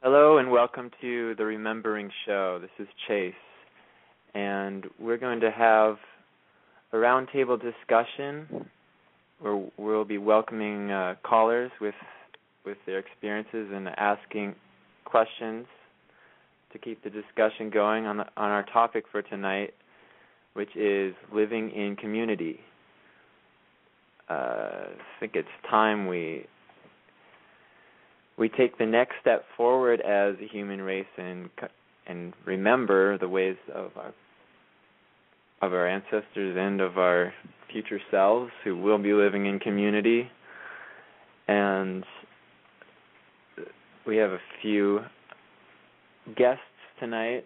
Hello and welcome to the Remembering Show. This is Chase, and we're going to have a roundtable discussion where we'll be welcoming uh, callers with with their experiences and asking questions to keep the discussion going on the, on our topic for tonight, which is living in community. Uh, I think it's time we we take the next step forward as a human race and and remember the ways of our of our ancestors and of our future selves who will be living in community and we have a few guests tonight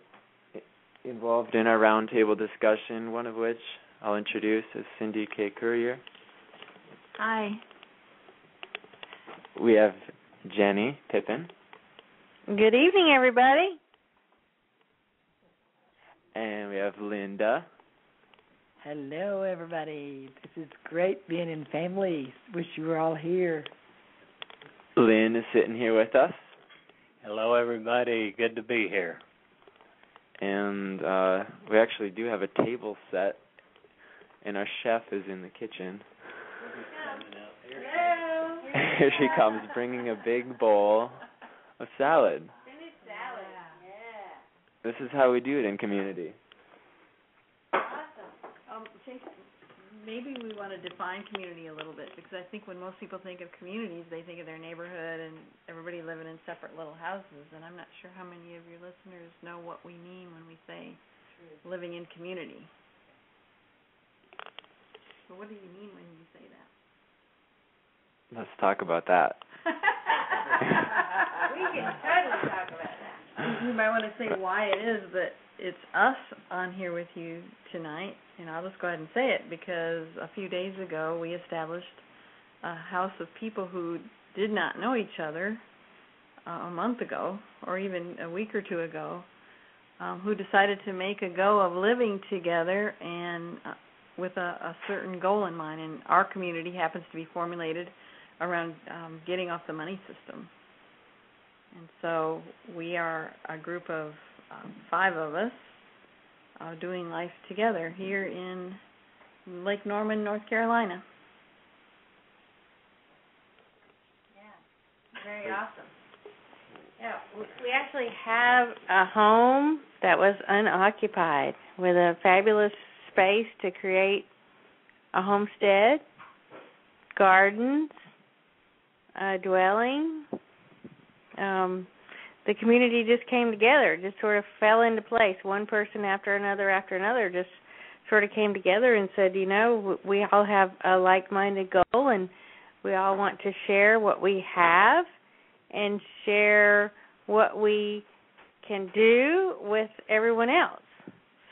involved in our roundtable discussion one of which I'll introduce is Cindy K. Courier. Hi. We have Jenny Pippin. Good evening, everybody. And we have Linda. Hello, everybody. This is great being in family. Wish you were all here. Lynn is sitting here with us. Hello, everybody. Good to be here. And uh, we actually do have a table set, and our chef is in the kitchen. Here she comes, bringing a big bowl of salad. salad. Yeah. This is how we do it in community. Awesome. Um, maybe we want to define community a little bit because I think when most people think of communities, they think of their neighborhood and everybody living in separate little houses. And I'm not sure how many of your listeners know what we mean when we say living in community. So what do you mean when you say that? Let's talk about that. we can totally talk about that. You might want to say why it is that it's us on here with you tonight, and I'll just go ahead and say it because a few days ago we established a house of people who did not know each other uh, a month ago, or even a week or two ago, um, who decided to make a go of living together and uh, with a, a certain goal in mind. And our community happens to be formulated around um, getting off the money system. And so we are a group of um, five of us uh, doing life together here in Lake Norman, North Carolina. Yeah. Very awesome. Yeah, we actually have a home that was unoccupied with a fabulous space to create a homestead, gardens, a dwelling. Um, the community just came together, just sort of fell into place. One person after another after another just sort of came together and said, you know, we all have a like-minded goal and we all want to share what we have and share what we can do with everyone else.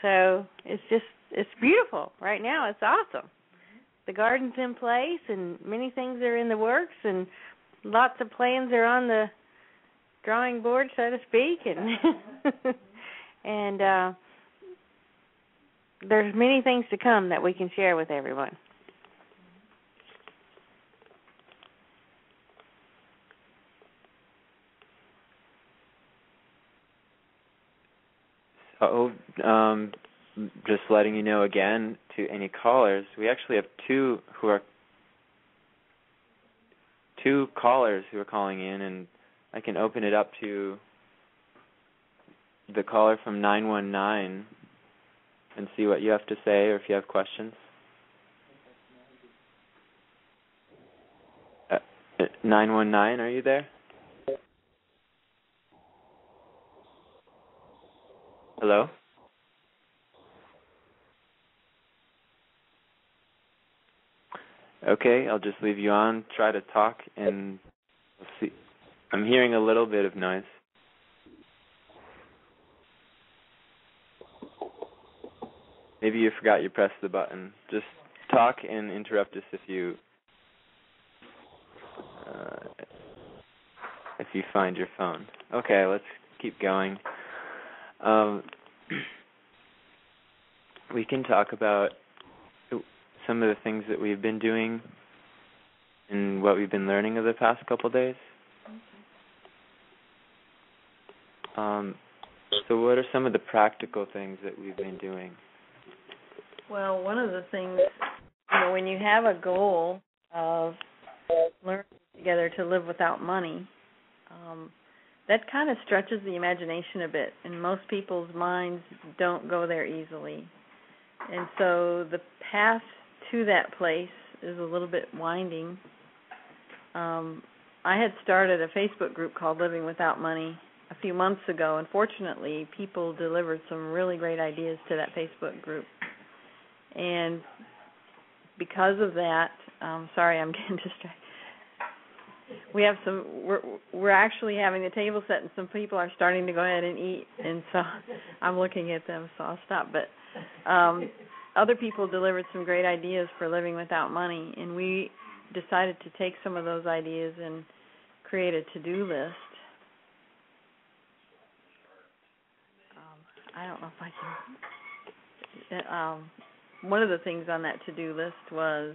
So it's just it's beautiful right now. It's awesome. The garden's in place and many things are in the works and lots of plans are on the drawing board, so to speak, and and uh, there's many things to come that we can share with everyone. So, um, just letting you know again to any callers, we actually have two who are two callers who are calling in, and I can open it up to the caller from 919 and see what you have to say or if you have questions. Uh, 919, are you there? Hello? Okay, I'll just leave you on. Try to talk and we'll see. I'm hearing a little bit of noise. Maybe you forgot you pressed the button. Just talk and interrupt us if you uh, if you find your phone. Okay, let's keep going. Um, we can talk about some of the things that we've been doing and what we've been learning over the past couple of days. Um, so, what are some of the practical things that we've been doing? Well, one of the things, you know, when you have a goal of learning together to live without money, um, that kind of stretches the imagination a bit, and most people's minds don't go there easily. And so the path to that place is a little bit winding. Um, I had started a Facebook group called Living Without Money a few months ago, and fortunately, people delivered some really great ideas to that Facebook group. And because of that, um, sorry, I'm getting distracted. We have some. We're we're actually having the table set, and some people are starting to go ahead and eat, and so I'm looking at them, so I'll stop. But um, other people delivered some great ideas for living without money, and we decided to take some of those ideas and create a to-do list. Um, I don't know if I can. Um, one of the things on that to-do list was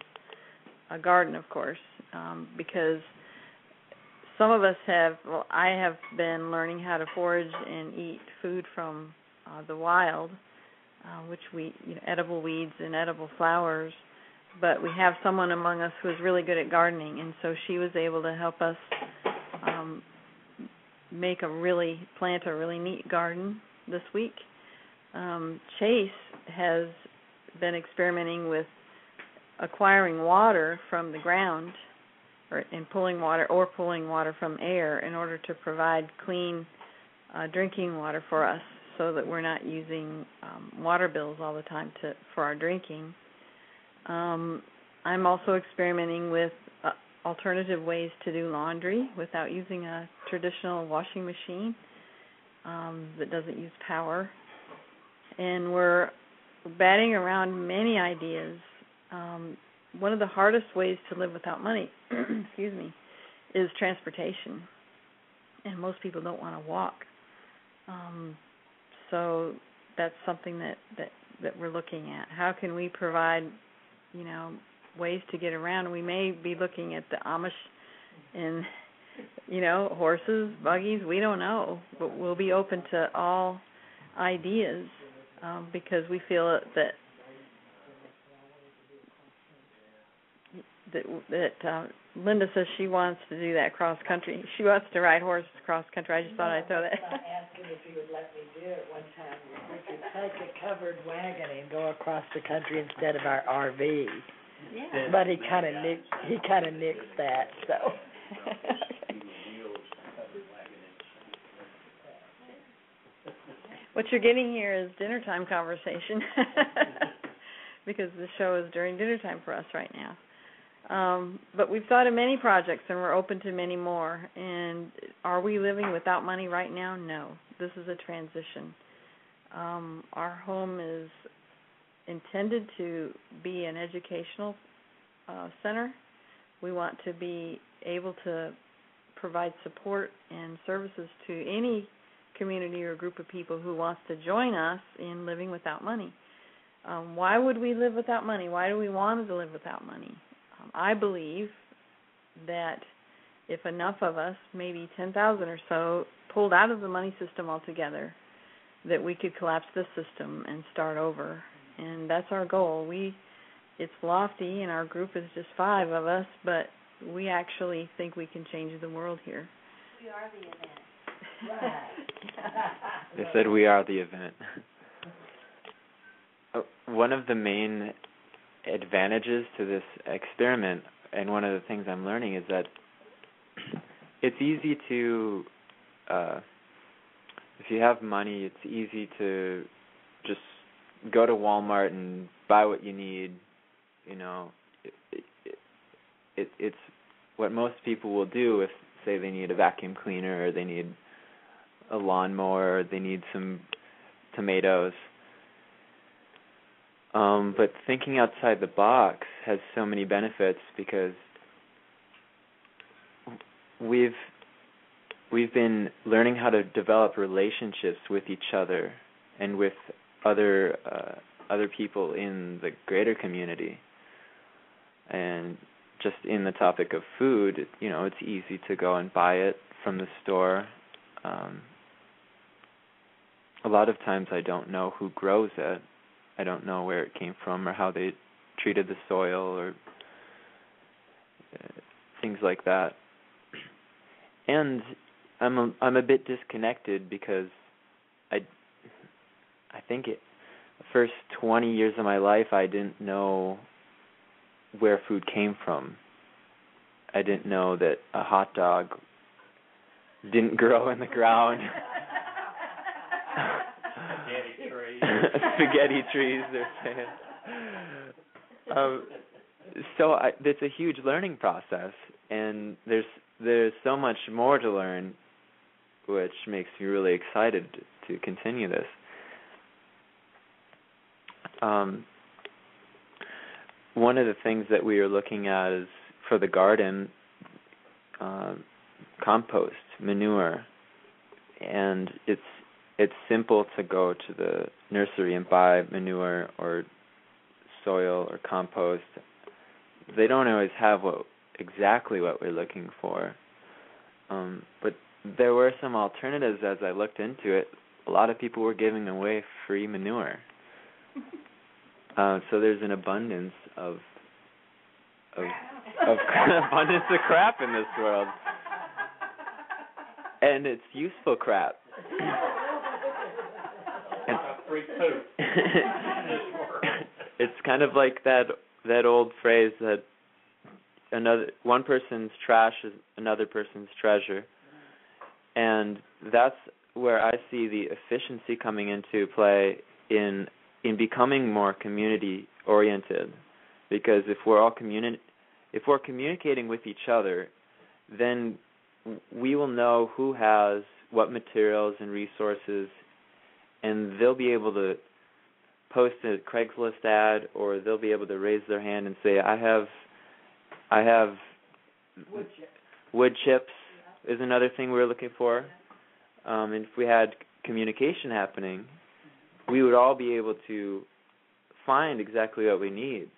a garden, of course, um, because some of us have. Well, I have been learning how to forage and eat food from uh, the wild, uh, which we, you know, edible weeds and edible flowers. But we have someone among us who is really good at gardening, and so she was able to help us um, make a really plant a really neat garden this week. Um, Chase has been experimenting with acquiring water from the ground or and pulling water or pulling water from air in order to provide clean uh, drinking water for us so that we're not using um, water bills all the time to for our drinking. Um, I'm also experimenting with uh, alternative ways to do laundry without using a traditional washing machine um, that doesn't use power. And we're batting around many ideas. Um, one of the hardest ways to live without money, excuse me, is transportation. And most people don't want to walk. Um, so that's something that, that that we're looking at. How can we provide, you know, ways to get around? We may be looking at the Amish and you know, horses, buggies, we don't know, but we'll be open to all ideas um, because we feel that that that uh, Linda says she wants to do that cross country. She wants to ride horses cross country. I just thought I'd throw that. I asked him if he would let me do it one time. We could take a covered wagon and go across the country instead of our RV. Yeah. But he kind of nixed. He kind of nixed that. So. what you're getting here is dinner time conversation because the show is during dinner time for us right now. Um, but we've thought of many projects and we're open to many more. And are we living without money right now? No. This is a transition. Um, our home is intended to be an educational uh, center. We want to be able to provide support and services to any community or group of people who wants to join us in living without money. Um, why would we live without money? Why do we want to live without money? I believe that if enough of us, maybe 10,000 or so, pulled out of the money system altogether, that we could collapse the system and start over. And that's our goal. We it's lofty and our group is just 5 of us, but we actually think we can change the world here. We are the event. They said we are the event. Uh, One of the main advantages to this experiment, and one of the things I'm learning, is that it's easy to, uh, if you have money, it's easy to just go to Walmart and buy what you need. You know, it, it, it, it's what most people will do if, say, they need a vacuum cleaner or they need a lawnmower, or they need some tomatoes. Um, but thinking outside the box has so many benefits because we've we've been learning how to develop relationships with each other and with other uh, other people in the greater community. And just in the topic of food, you know, it's easy to go and buy it from the store. Um, a lot of times I don't know who grows it. I don't know where it came from or how they treated the soil or uh, things like that. And I'm a, I'm a bit disconnected because I I think it the first 20 years of my life I didn't know where food came from. I didn't know that a hot dog didn't grow in the ground. Spaghetti trees. They're saying. Um, so I, it's a huge learning process, and there's there's so much more to learn, which makes me really excited to continue this. Um, one of the things that we are looking at is for the garden, uh, compost, manure, and it's it's simple to go to the nursery and buy manure or soil or compost. They don't always have what exactly what we're looking for. Um, but there were some alternatives as I looked into it. A lot of people were giving away free manure. Uh, so there's an abundance of of of abundance of crap in this world, and it's useful crap. And- Free poop. it's kind of like that that old phrase that another one person's trash is another person's treasure and that's where i see the efficiency coming into play in in becoming more community oriented because if we're all communi- if we're communicating with each other then we will know who has what materials and resources and they'll be able to post a Craigslist ad or they'll be able to raise their hand and say I have I have Wood chip. wood chips is another thing we're looking for. Um and if we had communication happening, we would all be able to find exactly what we need.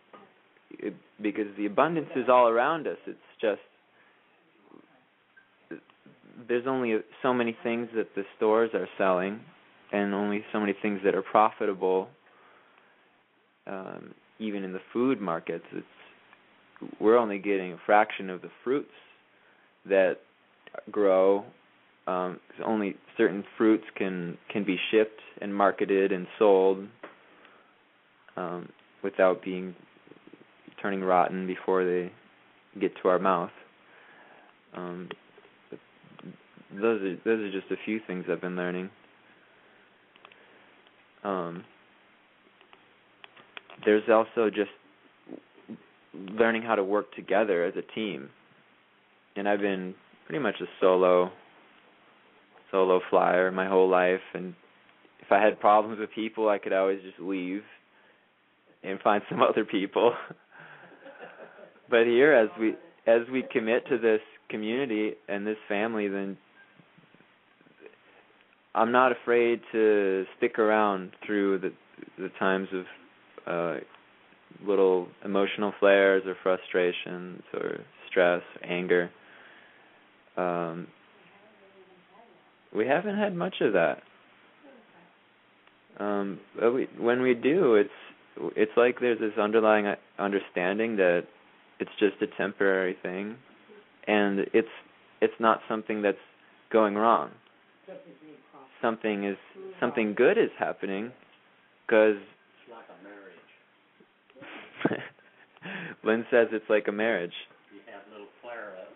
It, because the abundance is all around us. It's just there's only so many things that the stores are selling and only so many things that are profitable um even in the food markets it's we're only getting a fraction of the fruits that grow. Um only certain fruits can can be shipped and marketed and sold um without being turning rotten before they get to our mouth. Um those are those are just a few things I've been learning um there's also just learning how to work together as a team. And I've been pretty much a solo solo flyer my whole life. And if I had problems with people I could always just leave and find some other people. But here as we as we commit to this community and this family then I'm not afraid to stick around through the the times of uh little emotional flares or frustrations or stress, anger. Um we haven't had much of that. Um but we when we do it's it's like there's this underlying understanding that it's just a temporary thing and it's it's not something that's going wrong something is something good is happening because like a marriage. Lynn says it's like a marriage. You have little flare-ups.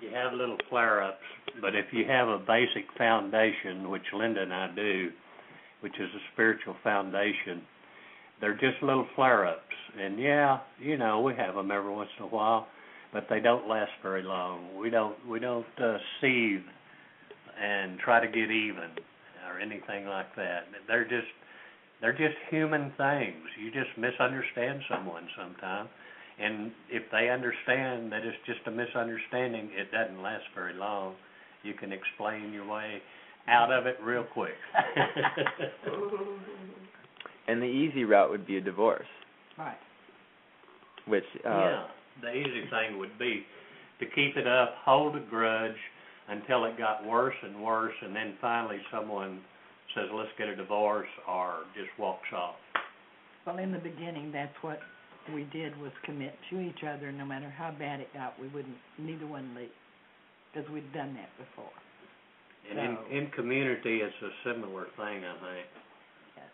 You have little flare-ups, but if you have a basic foundation, which Linda and I do, which is a spiritual foundation, they're just little flare-ups. And yeah, you know, we have them every once in a while, but they don't last very long. We don't we don't uh, seethe and try to get even or anything like that. They're just they're just human things. You just misunderstand someone sometimes. And if they understand that it's just a misunderstanding, it doesn't last very long. You can explain your way out of it real quick. And the easy route would be a divorce, Right. which uh yeah, the easy thing would be to keep it up, hold a grudge until it got worse and worse, and then finally someone says, let's get a divorce, or just walks off. Well, in the beginning, that's what we did was commit to each other, no matter how bad it got, we wouldn't, neither one leave, because we'd done that before. And in, in community, it's a similar thing, I think. Yes.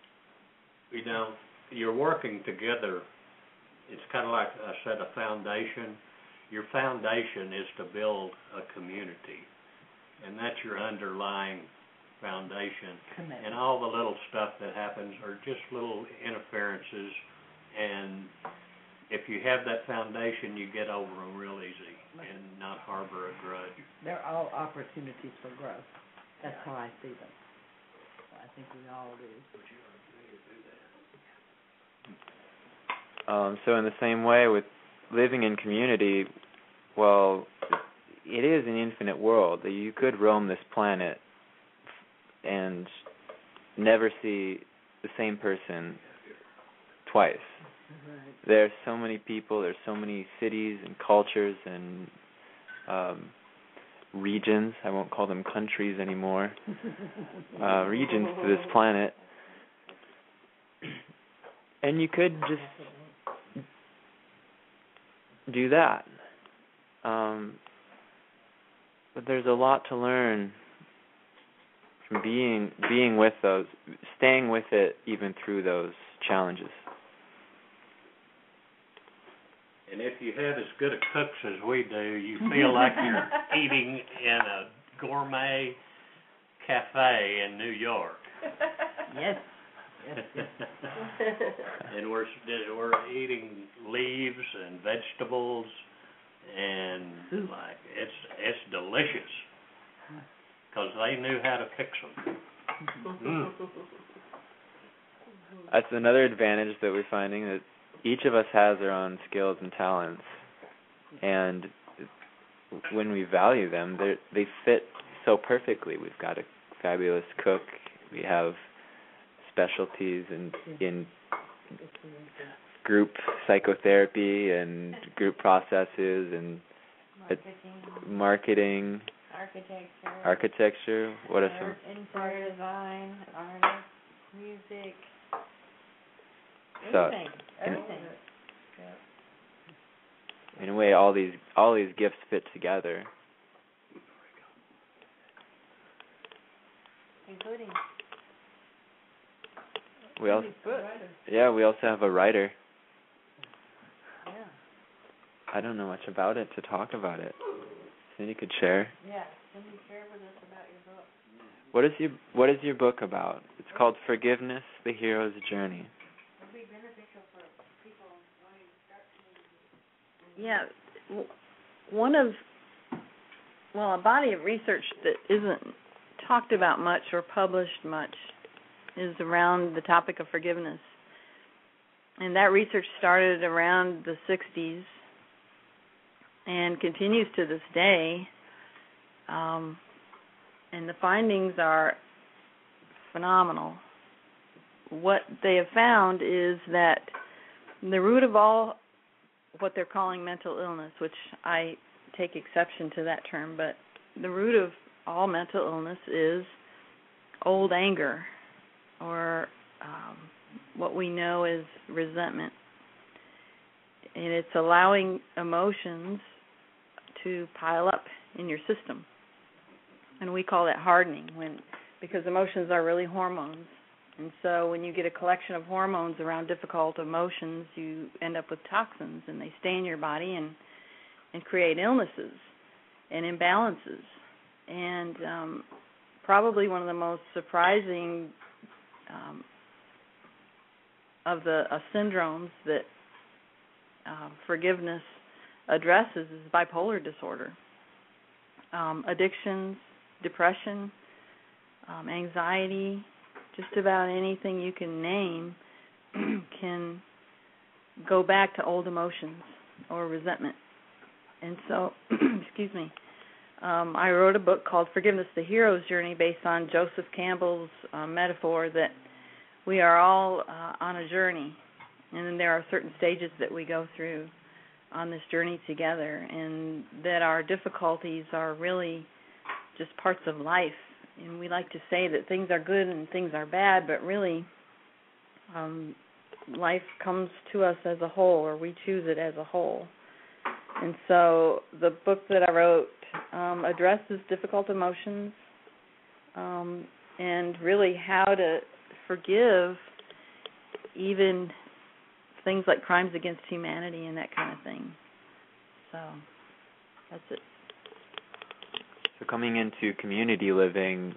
You know, you're working together, it's kind of like I said, a foundation. Your foundation is to build a community, and that's your underlying foundation. Commitment. And all the little stuff that happens are just little interferences, and if you have that foundation, you get over them real easy and not harbor a grudge. They're all opportunities for growth. That's how I see them. I think we all do. Um, so in the same way with living in community, well, it is an infinite world. that You could roam this planet and never see the same person twice. Right. There's so many people, there's so many cities and cultures and um regions. I won't call them countries anymore. Uh regions to this planet. And you could just do that. Um, but there's a lot to learn from being being with those, staying with it even through those challenges. And if you have as good a cooks as we do, you feel like you're eating in a gourmet cafe in New York. Yes. Yes, yes. and we're we're eating leaves and vegetables and Soup. like it's it's delicious because they knew how to fix them. Mm. That's another advantage that we're finding that each of us has our own skills and talents, and when we value them, they they fit so perfectly. We've got a fabulous cook. We have specialties in in group psychotherapy and group processes and Marketing, marketing, architecture, architecture. What are some? interior design, artists, music, So everything, everything. in a way, all these all these gifts fit together. Including We also yeah we also have a writer. Yeah. I don't know much about it to talk about it. Cindy could share. Yeah. Cindy, share with us about your book. What is your What is your book about? It's called Forgiveness: The Hero's Journey. It'll be beneficial for people wanting to start Yeah, one of, well, a body of research that isn't talked about much or published much is around the topic of forgiveness. And that research started around the 60s and continues to this day. Um, and the findings are phenomenal. What they have found is that the root of all what they're calling mental illness, which I take exception to that term, but the root of all mental illness is old anger or um, what we know as resentment. And it's allowing emotions to pile up in your system. And we call that hardening when because emotions are really hormones. And so when you get a collection of hormones around difficult emotions, you end up with toxins and they stay in your body and and create illnesses and imbalances. And um probably one of the most surprising um of the uh, syndromes that uh, forgiveness addresses is bipolar disorder. Um addictions, depression, um anxiety, just about anything you can name can go back to old emotions or resentment. And so, excuse me, um, I wrote a book called Forgiveness the Hero's Journey based on Joseph Campbell's uh, metaphor that we are all uh, on a journey, and there are certain stages that we go through on this journey together, and that our difficulties are really just parts of life and we like to say that things are good and things are bad, but really, um, life comes to us as a whole, or we choose it as a whole. And so, the book that I wrote um, addresses difficult emotions, um, and really how to forgive even things like crimes against humanity and that kind of thing. So, that's it. So coming into community living,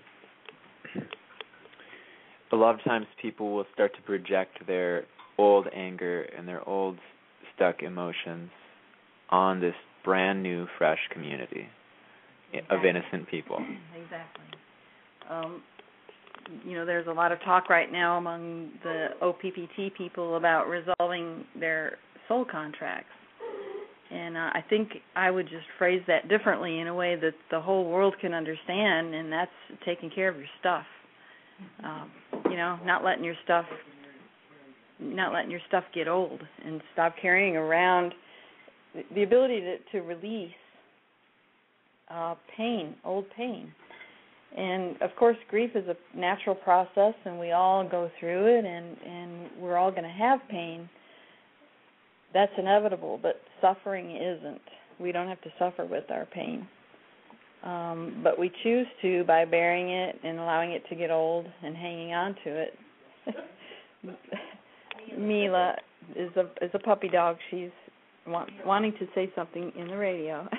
a lot of times people will start to project their old anger and their old stuck emotions on this brand new, fresh community of innocent people. Exactly. Um, you know, there's a lot of talk right now among the OPPT people about resolving their soul contracts. And uh, I think I would just phrase that differently in a way that the whole world can understand, and that's taking care of your stuff. Um, you know, not letting your stuff, not letting your stuff get old, and stop carrying around the ability to, to release uh, pain, old pain. And of course, grief is a natural process, and we all go through it, and and we're all going to have pain. That's inevitable, but suffering isn't. We don't have to suffer with our pain. Um, but we choose to by bearing it and allowing it to get old and hanging on to it. Mila is a is a puppy dog. She's want, wanting to say something in the radio.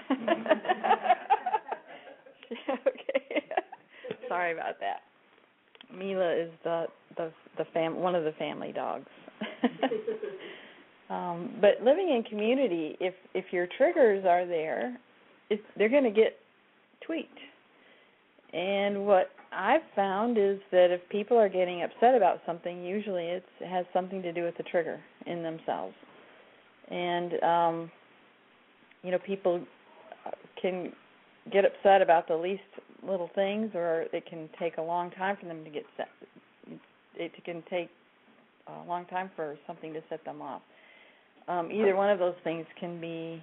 okay. Sorry about that. Mila is the the the fam one of the family dogs. um, but living in community, if if your triggers are there, it, they're going to get tweaked. And what I've found is that if people are getting upset about something, usually it's, it has something to do with the trigger in themselves. And um you know, people can get upset about the least little things, or it can take a long time for them to get set. It can take a long time for something to set them off. Um, either one of those things can be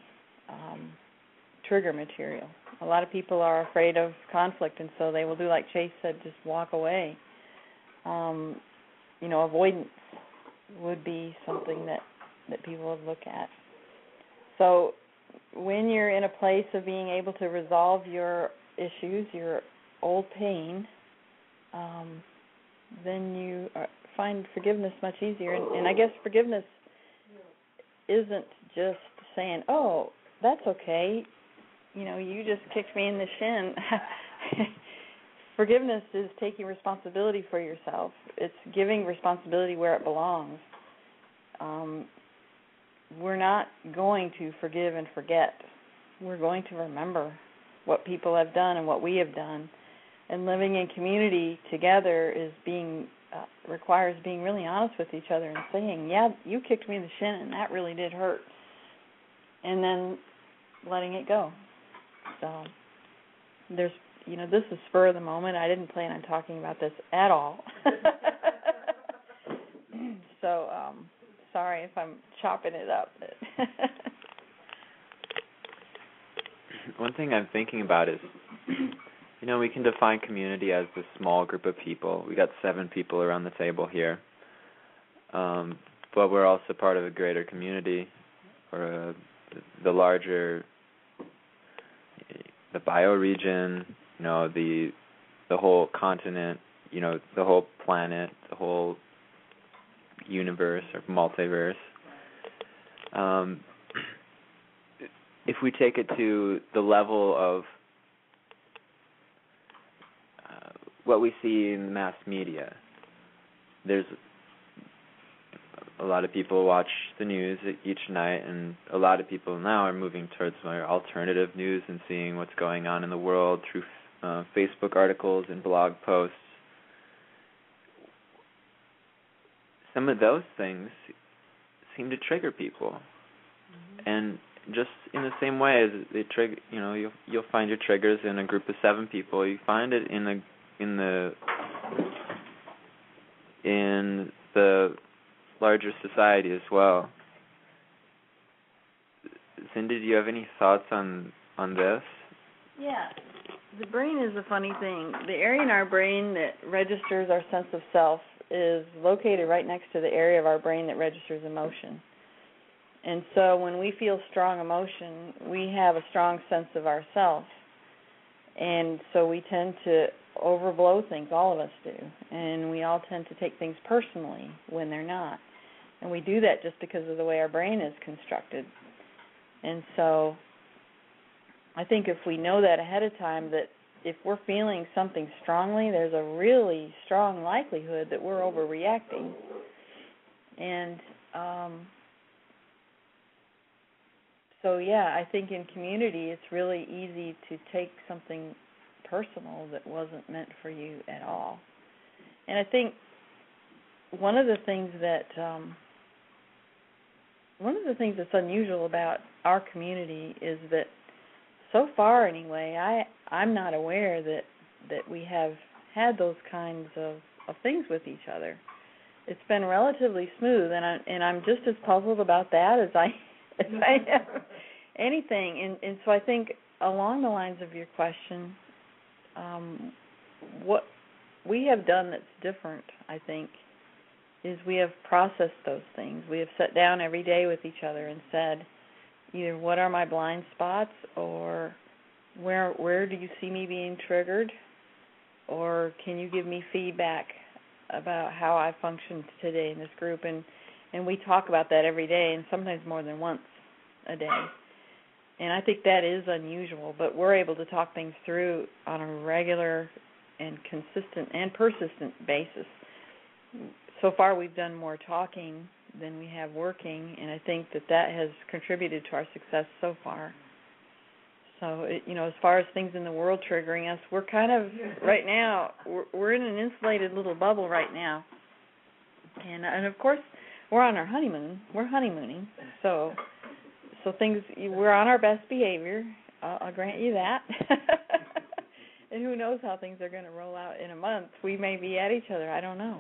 um, trigger material. A lot of people are afraid of conflict, and so they will do like Chase said, just walk away. Um, you know, avoidance would be something that that people would look at. So when you're in a place of being able to resolve your issues, your old pain, um, then you are, find forgiveness much easier. And, and I guess forgiveness isn't just saying, "Oh, that's okay," you know, you just kicked me in the shin. forgiveness is taking responsibility for yourself. It's giving responsibility where it belongs. Um, we're not going to forgive and forget. We're going to remember what people have done and what we have done. And living in community together is being uh, requires being really honest with each other and saying, "Yeah, you kicked me in the shin, and that really did hurt," and then letting it go. So there's, you know, this is spur of the moment. I didn't plan on talking about this at all. so um, sorry if I'm chopping it up. One thing I'm thinking about is, you know, we can define community as this small group of people. We got seven people around the table here, um, but we're also part of a greater community, or a, the larger, the bioregion. You know, the the whole continent. You know, the whole planet, the whole universe or multiverse. Um, if we take it to the level of uh, what we see in mass media, there's a lot of people watch the news each night, and a lot of people now are moving towards more alternative news and seeing what's going on in the world through uh, Facebook articles and blog posts. Some of those things seem to trigger people, mm-hmm. and just in the same way as they trigger, you know, you'll you'll find your triggers in a group of seven people. You find it in the in the in the larger society as well. Cindy, do you have any thoughts on on this? Yeah. The brain is a funny thing. The area in our brain that registers our sense of self is located right next to the area of our brain that registers emotion. And so when we feel strong emotion, we have a strong sense of ourself. And so we tend to overblow things, all of us do. And we all tend to take things personally when they're not. And we do that just because of the way our brain is constructed. And so I think if we know that ahead of time that if we're feeling something strongly, there's a really strong likelihood that we're overreacting. And um so yeah, I think in community it's really easy to take something personal that wasn't meant for you at all. And I think one of the things that um one of the things that's unusual about our community is that so far anyway, I I'm not aware that that we have had those kinds of of things with each other. It's been relatively smooth, and I and I'm just as puzzled about that as I as I am anything. And and so I think along the lines of your question, um, what we have done that's different, I think, is we have processed those things. We have sat down every day with each other and said, either what are my blind spots or where where do you see me being triggered or can you give me feedback about how I functioned today in this group and and we talk about that every day and sometimes more than once a day. And I think that is unusual, but we're able to talk things through on a regular and consistent and persistent basis. So far we've done more talking than we have working, and I think that that has contributed to our success so far. So, it, you know, as far as things in the world triggering us, we're kind of right now we're, we're in an insulated little bubble right now, and and of course we're on our honeymoon. We're honeymooning, so so things we're on our best behavior. I'll, I'll grant you that. and who knows how things are going to roll out in a month? We may be at each other. I don't know.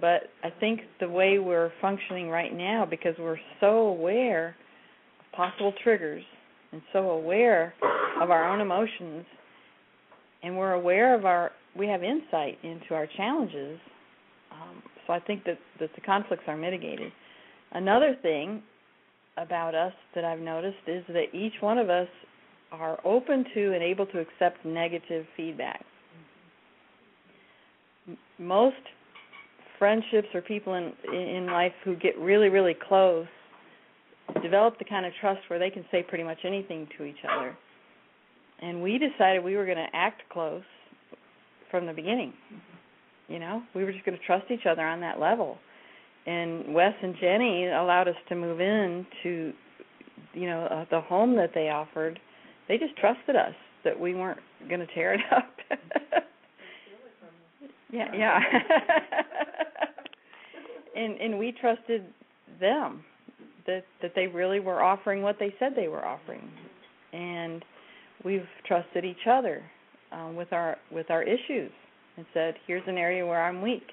But I think the way we're functioning right now, because we're so aware of possible triggers and so aware of our own emotions, and we're aware of our, we have insight into our challenges. Um, so I think that that the conflicts are mitigated. Another thing about us that I've noticed is that each one of us are open to and able to accept negative feedback. Most friendships or people in in life who get really really close develop the kind of trust where they can say pretty much anything to each other. And we decided we were going to act close from the beginning. You know, we were just going to trust each other on that level. And Wes and Jenny allowed us to move in to, you know, uh, the home that they offered. They just trusted us that we weren't going to tear it up. yeah, yeah. and and we trusted them that that they really were offering what they said they were offering, and we've trusted each other um, with our with our issues and said, "Here's an area where I'm weak,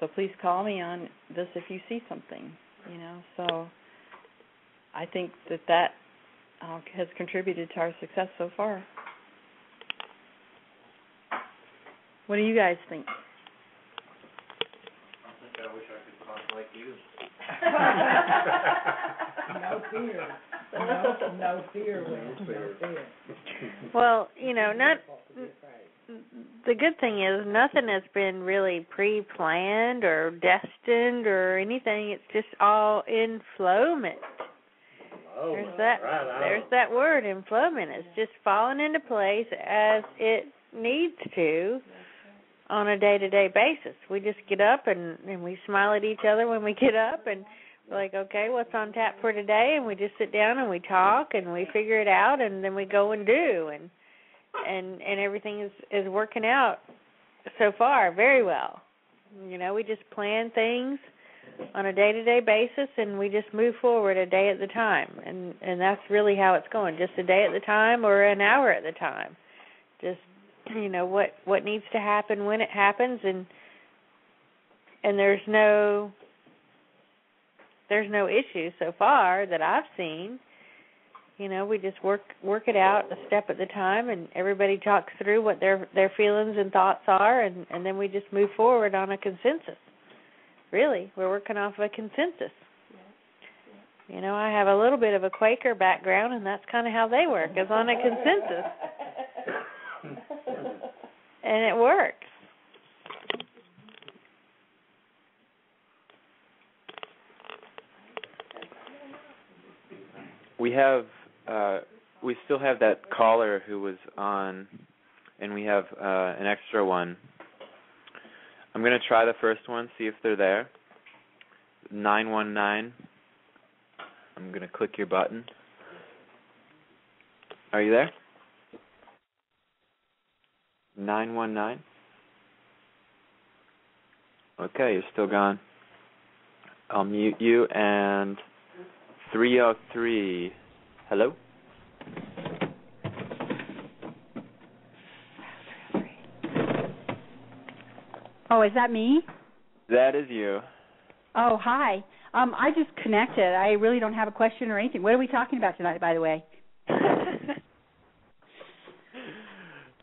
so please call me on this if you see something." You know, so I think that that uh, has contributed to our success so far. What do you guys think? I think I wish I could talk like you. No fear. No, no fear, Wes, no fear. Well, you know, not the good thing is nothing has been really pre-planned or destined or anything. It's just all in flowment. Oh, There's that right on. there's that word employment. It's just falling into place as it needs to on a day to day basis. We just get up and, and we smile at each other when we get up and we're like, okay, what's on tap for today? And we just sit down and we talk and we figure it out and then we go and do and and and everything is is working out so far very well. You know, we just plan things on a day-to-day basis and we just move forward a day at the time. And and that's really how it's going, just a day at the time or an hour at the time. Just you know what what needs to happen when it happens and and there's no there's no issue so far that I've seen You know, we just work work it out a step at a time, and everybody talks through what their their feelings and thoughts are, and and then we just move forward on a consensus. Really, we're working off of a consensus. You know, I have a little bit of a Quaker background, and that's kind of how they work, is on a consensus, and it works. We have uh we still have that caller who was on and we have uh an extra one. I'm going to try the first one, see if they're there. 919. I'm going to click your button. Are you there? 919. Okay, you're still gone. I'll mute you and 303. Hello? Oh, is that me? That is you. Oh, hi. Um, I just connected. I really don't have a question or anything. What are we talking about tonight, by the way?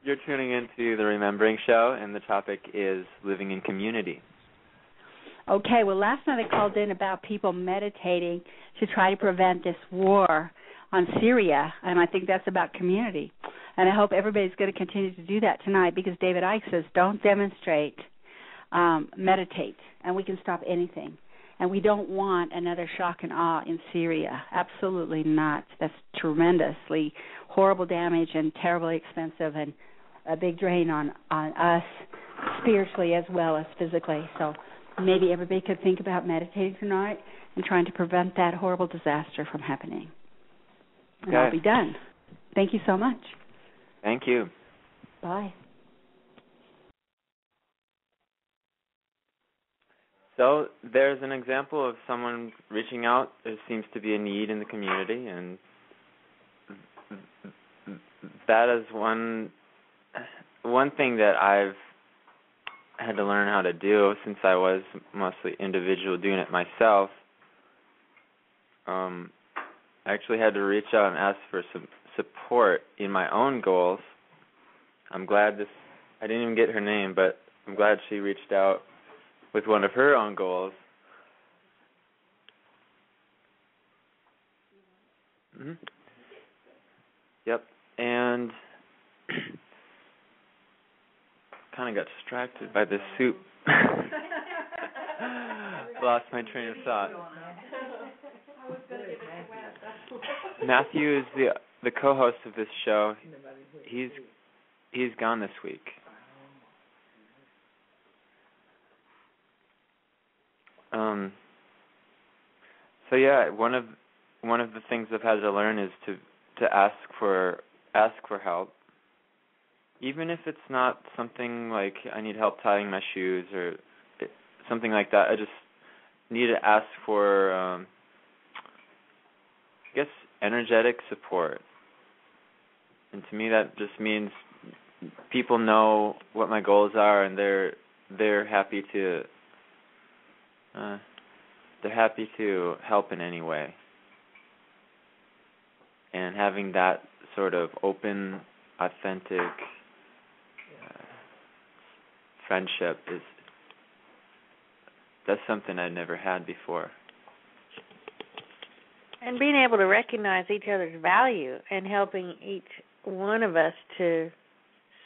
You're tuning into the Remembering Show, and the topic is living in community. Okay, well, last night I called in about people meditating to try to prevent this war on Syria, and I think that's about community. And I hope everybody's going to continue to do that tonight because David Icke says, don't demonstrate, um, meditate, and we can stop anything. And we don't want another shock and awe in Syria. Absolutely not. That's tremendously horrible damage and terribly expensive and a big drain on on us spiritually as well as physically. So maybe everybody could think about meditating tonight and trying to prevent that horrible disaster from happening. And I'll be done. Thank you so much. Thank you. Bye. So there's an example of someone reaching out. There seems to be a need in the community, and that is one one thing that I've had to learn how to do since I was mostly individual doing it myself. Um, I actually had to reach out and ask for some support in my own goals. I'm glad this I didn't even get her name, but I'm glad she reached out with one of her own goals. hmm Yep, and kind of got distracted by the soup. Lost my train of thought. Matthew is the the co-host of this show. He's he's gone this week. Um. So yeah, one of one of the things I've had to learn is to to ask for ask for help, even if it's not something like I need help tying my shoes or something like that. I just need to ask for, um, I guess, energetic support. And to me, that just means people know what my goals are, and they're they're happy to uh, they're happy to help in any way. And having that sort of open, authentic uh, friendship is that's something I'd never had before. And being able to recognize each other's value and helping each one of us to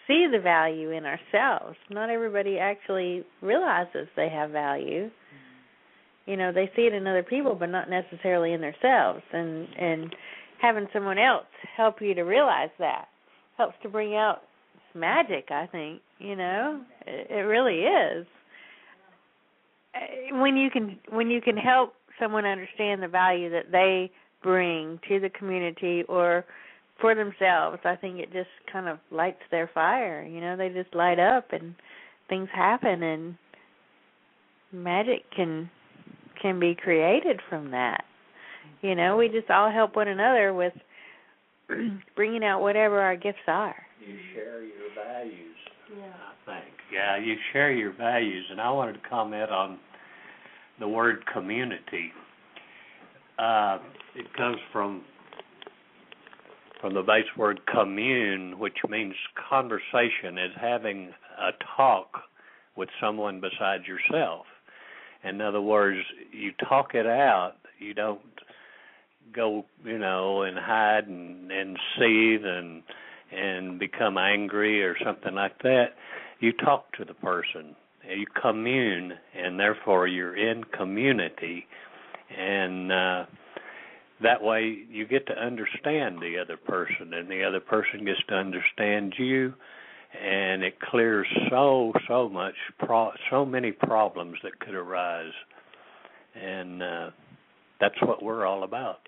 see the value in ourselves. Not everybody actually realizes they have value. You know, they see it in other people but not necessarily in themselves and and having someone else help you to realize that helps to bring out magic, I think, you know. It, it really is. Uh, When you can when you can help someone understand the value that they bring to the community or for themselves, I think it just kind of lights their fire. You know, they just light up and things happen and magic can can be created from that. You know, we just all help one another with bringing out whatever our gifts are. You share your values. I think. Yeah, you share your values, and I wanted to comment on the word community. Uh, it comes from from the base word commune, which means conversation, is having a talk with someone besides yourself. In other words, you talk it out. You don't go, you know, and hide and and seethe and and become angry or something like that. You talk to the person. You commune, and therefore you're in community, and uh, that way you get to understand the other person, and the other person gets to understand you, and it clears so so much pro- so many problems that could arise, and uh, that's what we're all about.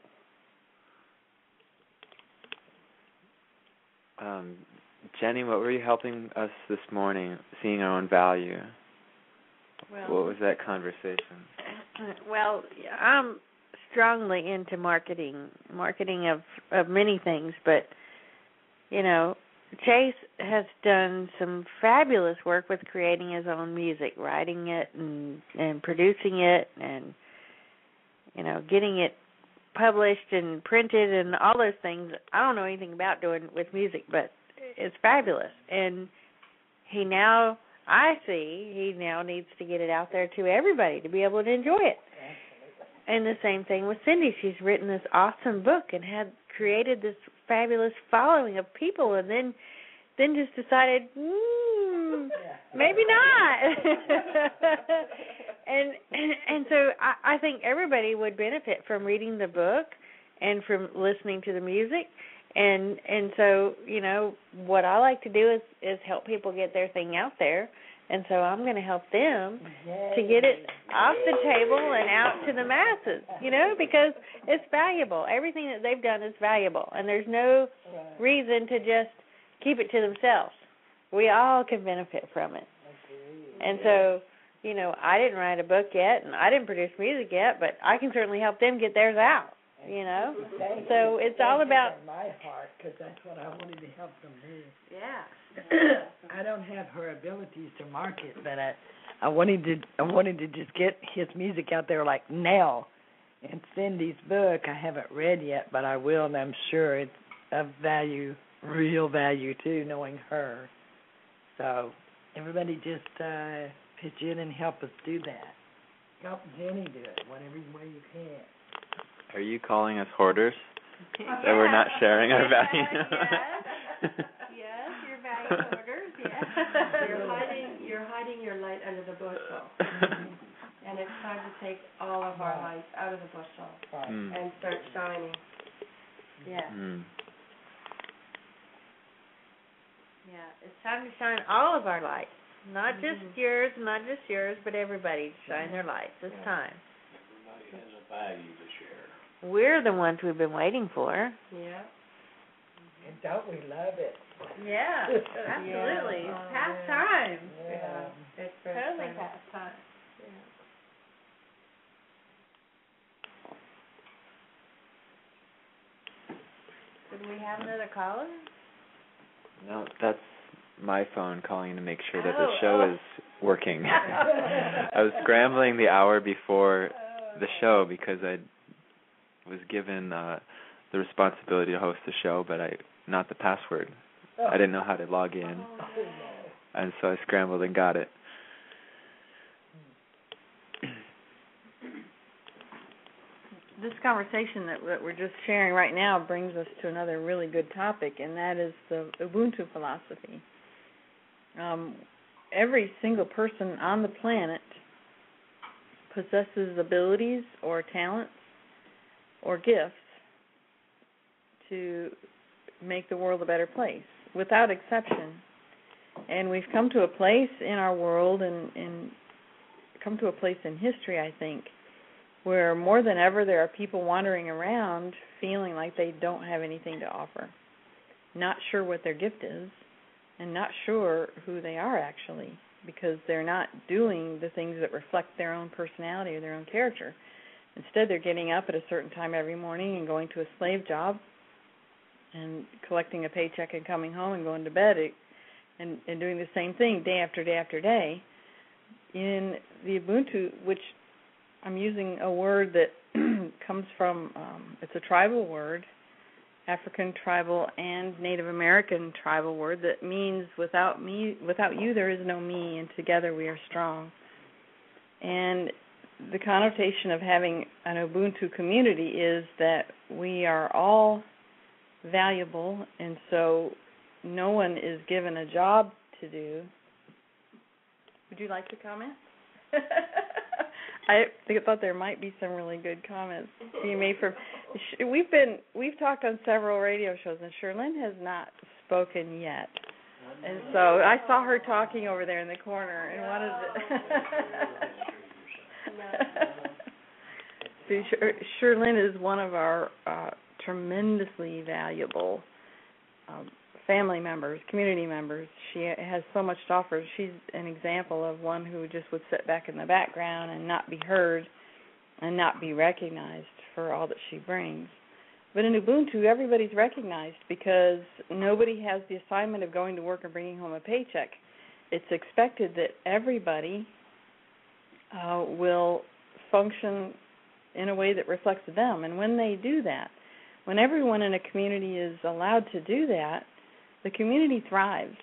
Um, Jenny, what were you helping us this morning seeing our own value? Well, what was that conversation? Well, I'm strongly into marketing, marketing of of many things, but you know, Chase has done some fabulous work with creating his own music, writing it and and producing it and you know, getting it published and printed and all those things. I don't know anything about doing with music, but it's fabulous. And he now I see he now needs to get it out there to everybody to be able to enjoy it. And the same thing with Cindy. She's written this awesome book and had created this fabulous following of people and then then just decided, mm, maybe not. and and so I, I think everybody would benefit from reading the book and from listening to the music and and so you know what I like to do is is help people get their thing out there and so I'm going to help them to get it off the table and out to the masses, you know, because it's valuable. Everything that they've done is valuable, and there's no reason to just keep it to themselves. We all can benefit from it. And so, you know, I didn't write a book yet, and I didn't produce music yet, but I can certainly help them get theirs out. You know, so it's all about my heart because that's what I wanted to help them do. yeah. I don't have her abilities to market, but I I wanted to I wanted to just get his music out there like now. And Cindy's book I haven't read yet, but I will, and I'm sure it's of value, real value too, knowing her. So everybody just uh pitch in and help us do that. Help Jenny do it, whatever way you can. Are you calling us hoarders? that we're not sharing our value? Yes, your orders. Yes. You're hiding, you're hiding your light under the bushel, and it's time to take all of our lights out of the bushel Mm. and start shining. Yeah. Mm. Yeah. It's time to shine all of our lights. Not just Mhm. yours, not just yours, but everybody to shine their lights. It's Yeah. time. Everybody has a value to share. We're the ones we've been waiting for. Yeah. And don't we love it? Yeah, absolutely. It's Oh, past yeah. time. Yeah. It's Totally fun. past time. Did we have another caller? No, that's my phone calling to make sure that the Oh, show oh. is working. I was scrambling the hour before the show because I was given uh the responsibility to host the show, but I not the password. I didn't know how to log in, and so I scrambled and got it. This conversation that that we're just sharing right now brings us to another really good topic, and that is the Ubuntu philosophy. Um, every single person on the planet possesses abilities or talents or gifts to make the world a better place, without exception. And we've come to a place in our world and, and come to a place in history, I think, where more than ever there are people wandering around feeling like they don't have anything to offer, not sure what their gift is, and not sure who they are actually, because they're not doing the things that reflect their own personality or their own character. Instead, they're getting up at a certain time every morning and going to a slave job and collecting a paycheck and coming home and going to bed and and doing the same thing day after day after day in the ubuntu which i'm using a word that comes from um it's a tribal word African tribal and Native American tribal word that means without me without you there is no me and together we are strong. And the connotation of having an Ubuntu community is that we are all valuable and so no one is given a job to do. Would you like to comment? I thought there might be some really good comments being made from. We've been we've talked on several radio shows, and Sherlyn has not spoken yet, and so I saw her talking over there in the corner, and wanted to. Sherlyn is one of our uh, tremendously valuable um, family members, community members. She has so much to offer. She's an example of one who just would sit back in the background and not be heard and not be recognized for all that she brings. But in Ubuntu, everybody's recognized because nobody has the assignment of going to work and bringing home a paycheck. It's expected that everybody uh, will function in a way that reflects them. And when they do that, when everyone in a community is allowed to do that, the community thrives.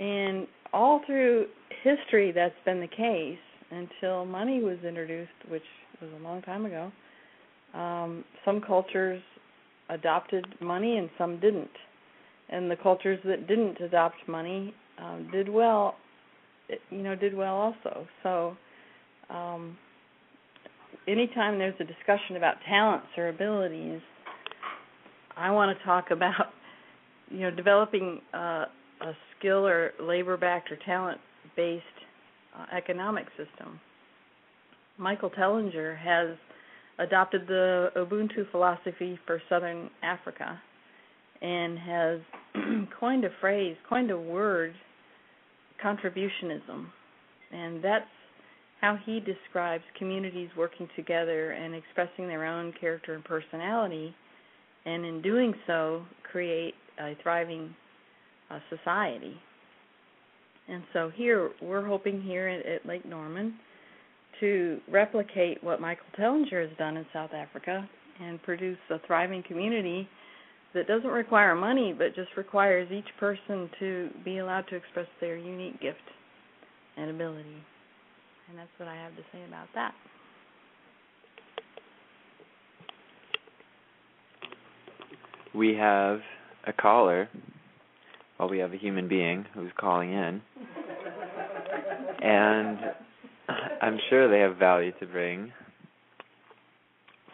And all through history, that's been the case until money was introduced, which was a long time ago. Um, some cultures adopted money and some didn't. And the cultures that didn't adopt money um, did well, you know, did well also. So, um, anytime there's a discussion about talents or abilities, I want to talk about you know, developing uh, a skill or labor-backed or talent-based uh, economic system. Michael Tellinger has adopted the Ubuntu philosophy for Southern Africa and has coined a phrase, coined a word, contributionism. And that's how he describes communities working together and expressing their own character and personality, and in doing so, create a thriving uh, society. And so here we're hoping here at, at Lake Norman to replicate what Michael Tellinger has done in South Africa and produce a thriving community that doesn't require money but just requires each person to be allowed to express their unique gift and ability. And that's what I have to say about that. We have a caller. Well, we have a human being who's calling in. and I'm sure they have value to bring.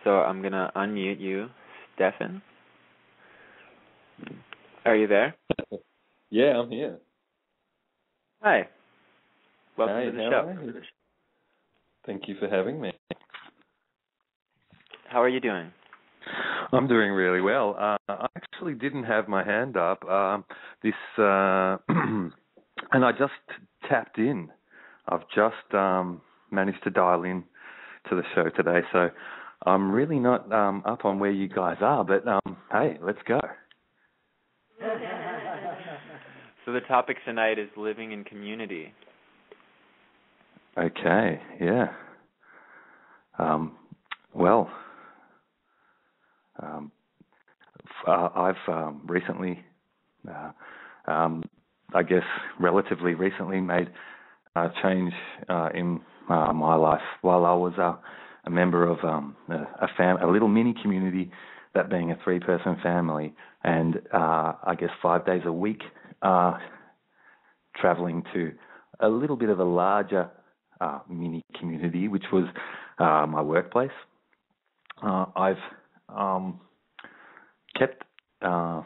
So I'm going to unmute you, Stefan. Are you there? yeah, I'm here. Hi. Welcome Hi, to the show. Thank you for having me. How are you doing? I'm doing really well. Uh, I actually didn't have my hand up. Um, this, uh, and I just tapped in. I've just um, managed to dial in to the show today, so I'm really not um, up on where you guys are. But um, hey, let's go. so the topic tonight is living in community. Okay. Yeah. Um, well, um, uh, I've um, recently, uh, um, I guess, relatively recently made a change uh, in uh, my life while I was uh, a member of um, a, fam- a little mini community, that being a three-person family, and uh, I guess five days a week, traveling to a little bit of a larger mini community, which was my workplace. I've um, kept uh,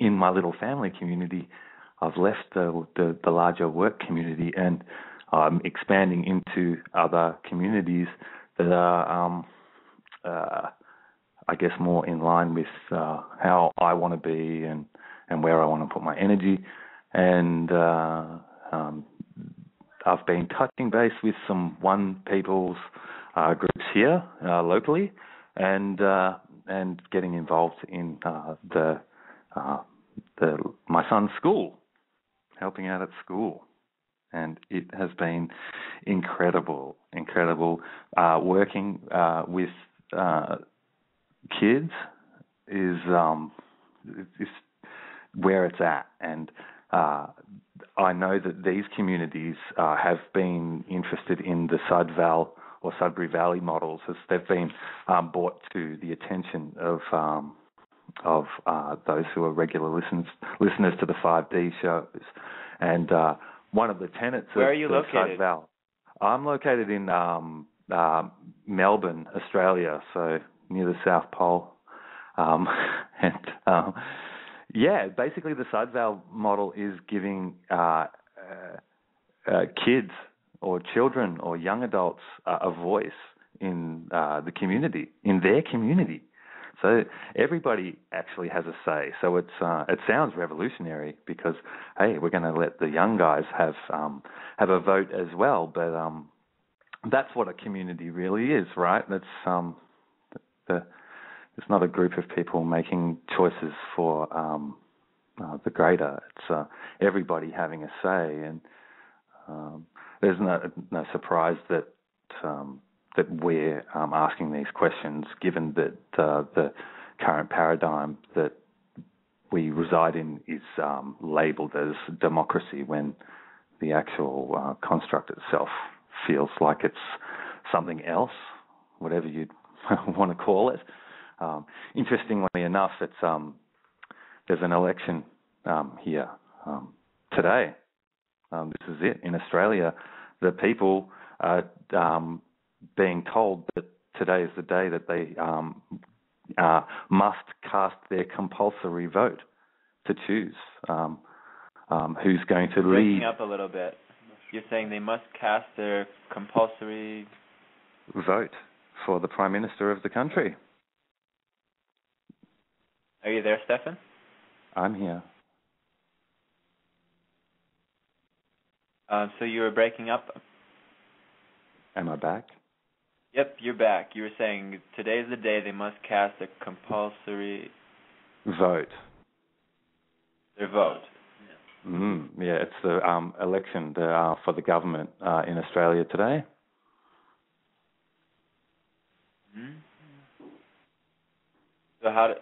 in my little family community. I've left the, the, the larger work community and I'm expanding into other communities that are, um, uh, I guess, more in line with uh, how I want to be and and where I want to put my energy. And uh, um, I've been touching base with some one people's uh, groups here uh, locally, and uh, and getting involved in uh, the uh, the my son's school, helping out at school, and it has been incredible, incredible uh, working uh, with uh, kids is um, is where it's at, and I know that these communities have been interested in the Sudval or Sudbury Valley models as they've been um, brought to the attention of um, of uh, those who are regular listeners listeners to the 5D shows. And uh, one of the tenets Where of are you located? Sudval, I'm located in um, uh, Melbourne, Australia, so near the South Pole. Um, and um, yeah, basically the Sudval model is giving uh, uh, uh, kids or children or young adults uh, a voice in uh, the community, in their community. So everybody actually has a say. So it's uh, it sounds revolutionary because hey, we're going to let the young guys have um, have a vote as well. But um, that's what a community really is, right? That's um, the, it's not a group of people making choices for um, uh, the greater. It's uh, everybody having a say, and um, there's no no surprise that um, that we're um, asking these questions, given that uh, the current paradigm that we reside in is um, labelled as democracy, when the actual uh, construct itself feels like it's something else, whatever you want to call it. Um, interestingly enough, it's um, there's an election um, here today. Um, this is it in Australia. The people are um, being told that today is the day that they um, uh, must cast their compulsory vote to choose um, um, who's going to Breaking lead. up a little bit. You're saying they must cast their compulsory. vote for the prime minister of the country. Are you there, Stefan? I'm here. Uh, so you were breaking up. Am I back? Yep, you're back. You were saying today's the day they must cast a compulsory Vote. their vote. Mm, yeah, it's the um, election the, uh, for the government uh, in Australia today. hmm So how do,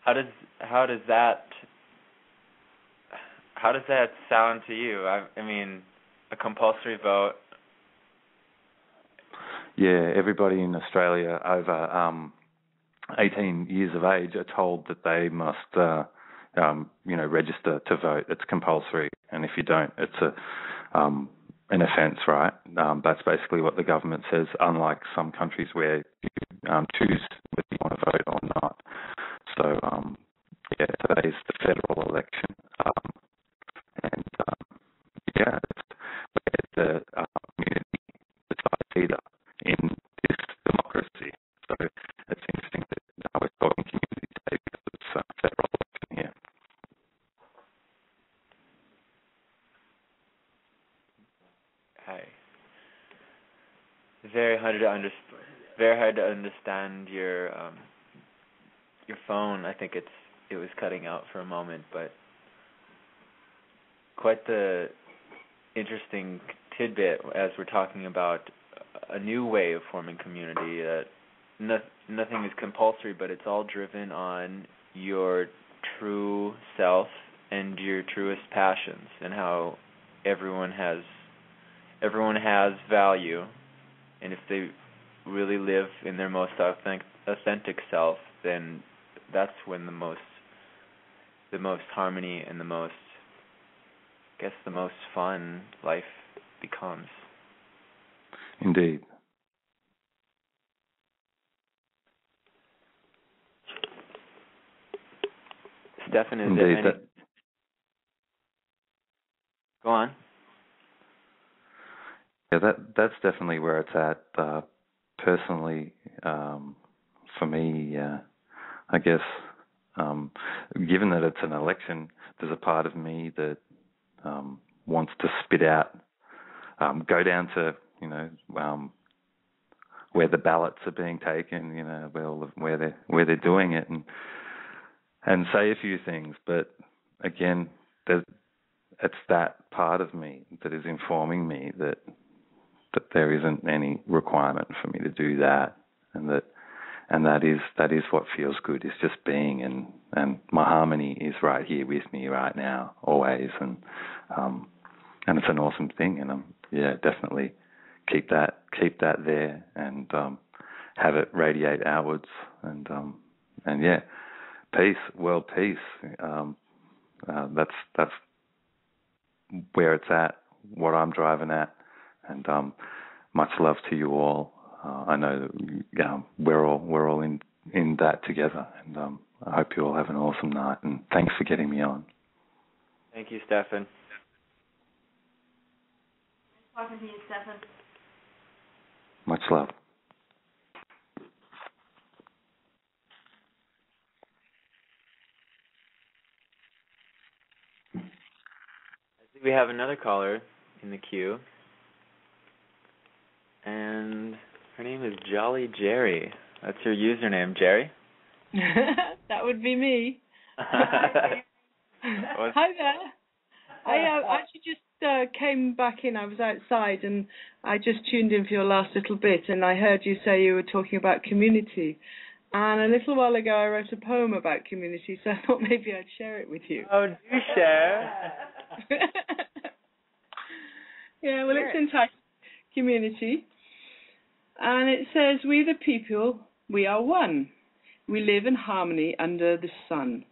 how does how does that how does that sound to you? I, I mean, a compulsory vote. Yeah, everybody in Australia over um, 18 years of age are told that they must, uh, um, you know, register to vote. It's compulsory, and if you don't, it's a um, an offence, right? Um, that's basically what the government says. Unlike some countries where you um, choose whether you want to vote or not. So, um, today's the federal election, um, and um, yeah, it's where the uh, community decides either in this democracy. So it's interesting that now we're talking community today because it's a federal election here. Hi. Very hard to understand. Very hard to understand your um, your phone. I think it's it was cutting out for a moment, but quite the interesting tidbit as we're talking about a new way of forming community. That no, nothing is compulsory, but it's all driven on your true self and your truest passions, and how everyone has everyone has value, and if they really live in their most authentic authentic self, then that's when the most the most harmony and the most guess the most fun life becomes. Indeed. Stefan, is Indeed. there any That, go on. yeah, that that's definitely where it's at. Uh, personally, um, for me, uh, I guess, um, given that it's an election, there's a part of me that um, wants to spit out, um, go down to you know um, where the ballots are being taken, you know where all the, where they where they're doing it, and and say a few things. But again, it's that part of me that is informing me that that there isn't any requirement for me to do that, and that and that is that is what feels good. Is just being and and my harmony is right here with me right now, always, and um, and it's an awesome thing. And um, yeah, definitely keep that keep that there and um, have it radiate outwards. And um, and yeah, peace, world peace. Um, uh, that's that's where it's at, what I'm driving at, and um, much love to you all. Uh, I know that we're all we're all in in that together, and um, I hope you all have an awesome night. And thanks for getting me on. Thank you, Stefan. Nice Talking to you, Stefan. Much love. we have another caller in the queue, and her name is Jolly Jerry. That's your username, Jerry. that would be me. Hi there. I uh, actually just uh, came back in. I was outside and I just tuned in for your last little bit, and I heard you say you were talking about community. And a little while ago, I wrote a poem about community, so I thought maybe I'd share it with you. Oh, do share. yeah, well, it's entitled Community. And it says, We the people, we are one. We live in harmony under the sun.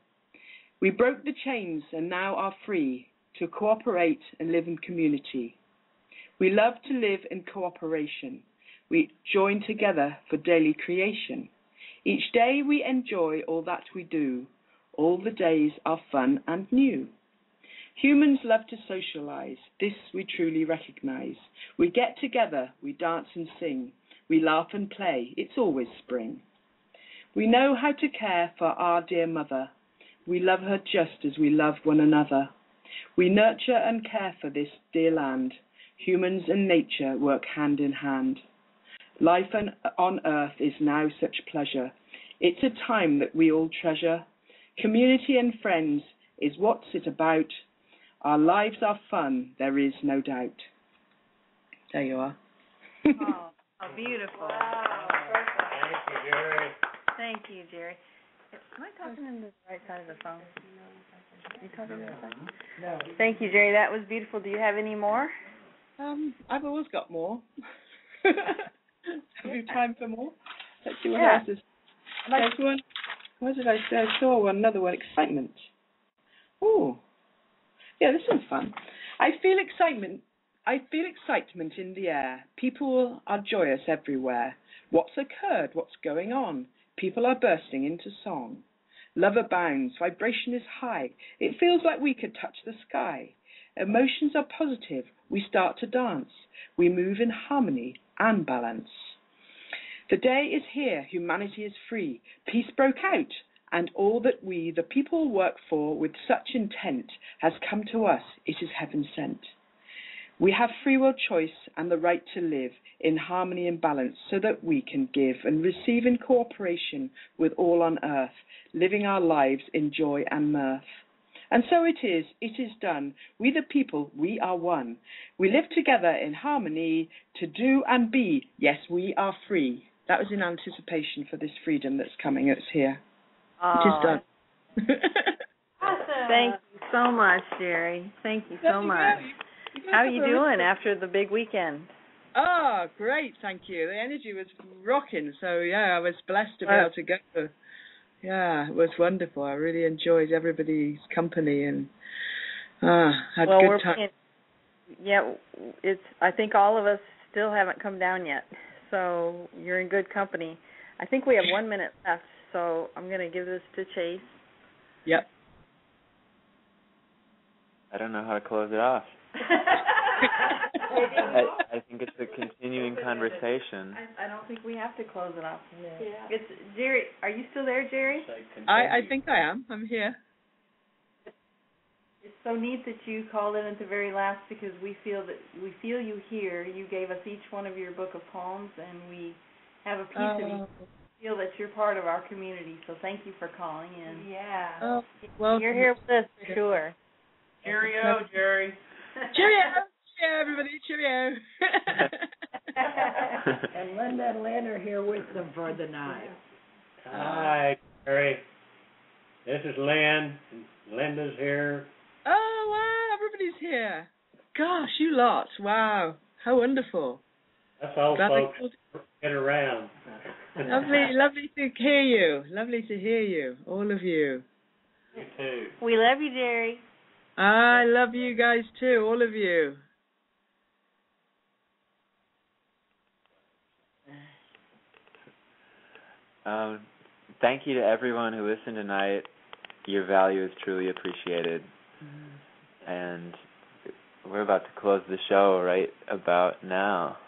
We broke the chains and now are free to cooperate and live in community. We love to live in cooperation. We join together for daily creation. Each day we enjoy all that we do. All the days are fun and new. Humans love to socialize. This we truly recognize. We get together, we dance and sing. We laugh and play. It's always spring. We know how to care for our dear mother. We love her just as we love one another. We nurture and care for this dear land. Humans and nature work hand in hand. Life on earth is now such pleasure. It's a time that we all treasure. Community and friends is what's it about. Our lives are fun, there is no doubt. There you are. oh, how beautiful. Wow. Thank you, Jerry. Thank you, Jerry. Am I talking in the right side of the phone? You talking in the side? No. Thank you, Jerry. That was beautiful. Do you have any more? Um, I've always got more. Have you time for more? Let's see what Yeah. else is. There's one. What did I say? I saw one. Another one. Excitement. Oh, yeah. This one's fun. I feel excitement. I feel excitement in the air. People are joyous everywhere. What's occurred? What's going on? People are bursting into song. Love abounds. Vibration is high. It feels like we could touch the sky. Emotions are positive. We start to dance. We move in harmony and balance. The day is here. Humanity is free. Peace broke out. And all that we, the people, work for with such intent has come to us. It is heaven sent. We have free will choice and the right to live in harmony and balance so that we can give and receive in cooperation with all on earth, living our lives in joy and mirth. And so it is, it is done. We the people, we are one. We live together in harmony to do and be. Yes, we are free. That was in anticipation for this freedom that's coming. It's here. It is ah. done. Thank you so much, Jerry. Thank you so much. How are you doing after the big weekend? Oh, great, thank you. The energy was rocking, so yeah, I was blessed to be Wow. able to go. Yeah, it was wonderful. I really enjoyed everybody's company and ah, had well, good we're time. being, yeah, it's. I think all of us still haven't come down yet, so you're in good company. I think we have one minute left, so I'm going to give this to Chase. Yep. I don't know how to close it off. I, I think it's a continuing conversation. I, I don't think we have to close it off. Yeah. It's Jerry. Are you still there, Jerry? I, I think I am. I'm here. It's so neat that you called in at the very last because we feel that we feel you here. You gave us each one of your book of poems, and we have a piece of you. Oh, Feel that you're part of our community. So thank you for calling in. Yeah. oh, well, You're here with us for sure. Cheerio, Jerry. Cheerio, cheerio, everybody, cheerio. and Linda and Lynn are here with them for the night. Hi, Terry. This is Lynn. Linda's here. Oh wow, everybody's here. Gosh, you lot. Wow. How wonderful. That's all Lovely, folks. Get around. lovely, lovely to hear you. Lovely to hear you, all of you. You too. We love you, Jerry. I love you guys too, all of you. Um, thank you to everyone who listened tonight. Your value is truly appreciated. And we're about to close the show right about now.